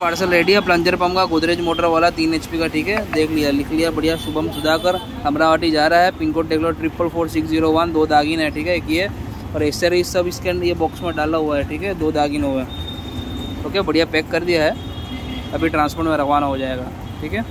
Parcel ready है, plunger pump का, Godrej motor वाला, तीन एचपी का, ठीक है? देख लिया, लिख लिया, बढ़िया, शुभम सुधाकर अमरावती जा रहा है, पिन कोड देख लो triple four six zero one दो दागिन है, ठीक है, एक ये, और एसेसरीज सब इसके अंदर, ये बॉक्स में डाला हुआ है, ठीक है, दो दागिन हुए ओके, बढ़िया, पैक कर दिया है, अभी ट्रांसपोर्ट में रवाना हो जाएगा, ठीक है?